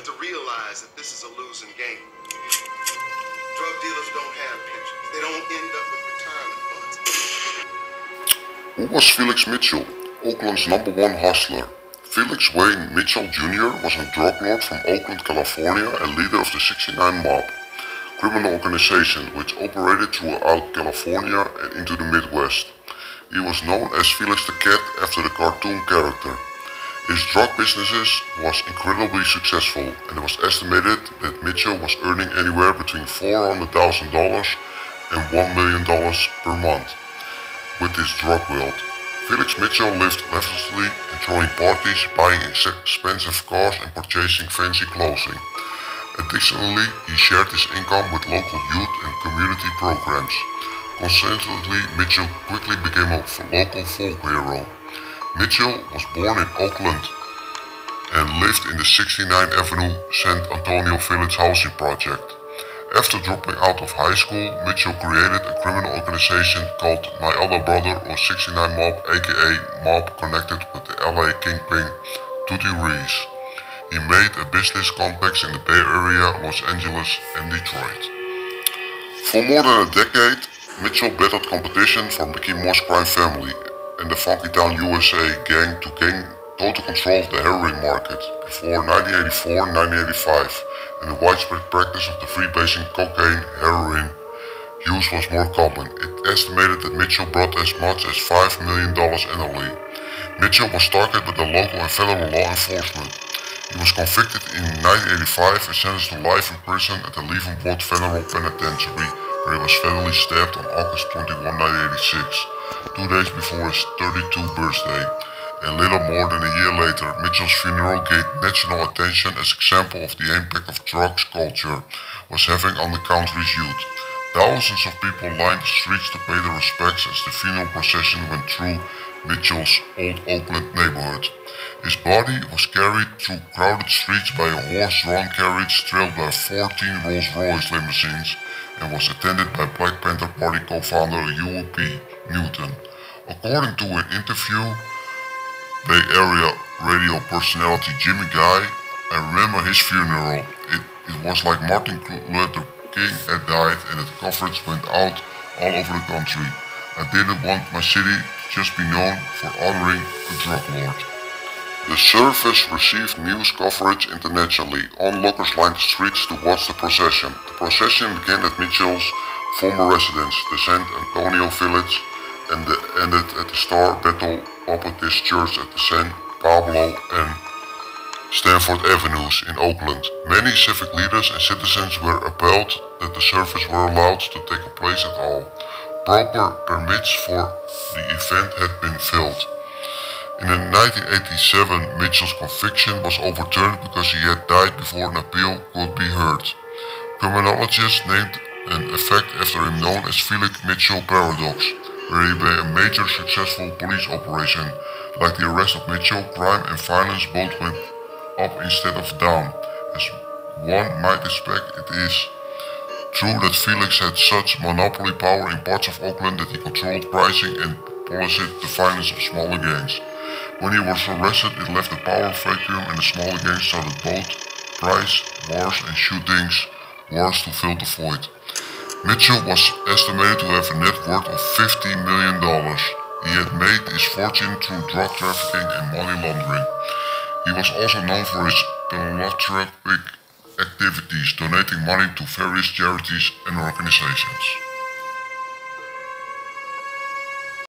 have to realize that this is a losing game. Drug dealers don't have pensions. They don't end up with retirement funds. Who was Felix Mitchell, Oakland's number one hustler? Felix Wayne Mitchell Jr. was a drug lord from Oakland, California and leader of the 69 Mob, criminal organization which operated throughout California and into the Midwest. He was known as Felix the Cat after the cartoon character. His drug businesses was incredibly successful and it was estimated that Mitchell was earning anywhere between $400,000 and $1 million per month with his drug wealth. Felix Mitchell lived lavishly, throwing parties, buying expensive cars and purchasing fancy clothing. Additionally, he shared his income with local youth and community programs. Consequently, Mitchell quickly became a local folk hero. Mitchell was born in Oakland and lived in the 69th Avenue San Antonio Village Housing Project. After dropping out of high school, Mitchell created a criminal organization called My Other Brother or 69 Mob aka Mob connected with the LA kingpin Tutti Reese. He made a business complex in the Bay Area, Los Angeles and Detroit. For more than a decade, Mitchell battled competition from Mickey Mouse crime family and the Funky Town USA gang to gain total control of the heroin market before 1984-1985 and the widespread practice of the freebasing cocaine, heroin use was more common. It estimated that Mitchell brought as much as $5 million annually. Mitchell was targeted by the local and federal law enforcement. He was convicted in 1985 and sentenced to life in prison at the Leavenworth Federal Penitentiary, where he was fatally stabbed on August 21, 1986, two days before his 32th birthday and little more than a year later, Mitchell's funeral gained national attention as example of the impact of drugs culture was having on the country's youth. Thousands of people lined the streets to pay their respects as the funeral procession went through Mitchell's old Oakland neighborhood. His body was carried through crowded streets by a horse-drawn carriage trailed by 14 Rolls-Royce limousines and was attended by Black Panther Party co-founder Huey P. Newton. According to an interview Bay Area radio personality Jimmy Guy. I remember his funeral. It, it was like Martin Luther King had died and the coverage went out all over the country. I didn't want my city just be known for honoring a drug lord. The service received news coverage internationally. Onlookers lined the streets to watch the procession. The procession began at Mitchell's former residence, the San Antonio Village, and ended at the Star Bethel Baptist Church at the San Pablo and Stanford Avenues in Oakland. Many civic leaders and citizens were appalled that the service were allowed to take place at all. Proper permits for the event had been filled. In 1987, Mitchell's conviction was overturned because he had died before an appeal could be heard. Criminologists named an effect after him known as Felix Mitchell paradox where he made a major successful police operation. Like the arrest of Mitchell, crime and violence both went up instead of down. As one might expect, it is true that Felix had such monopoly power in parts of Oakland that he controlled pricing and policed the finance of smaller gangs. When he was arrested, it left a power vacuum and the smaller gangs started both price wars and shootings wars to fill the void. Mitchell was estimated to have a net worth of $50 million. He had made his fortune through drug trafficking and money laundering. He was also known for his philanthropic activities, donating money to various charities and organizations.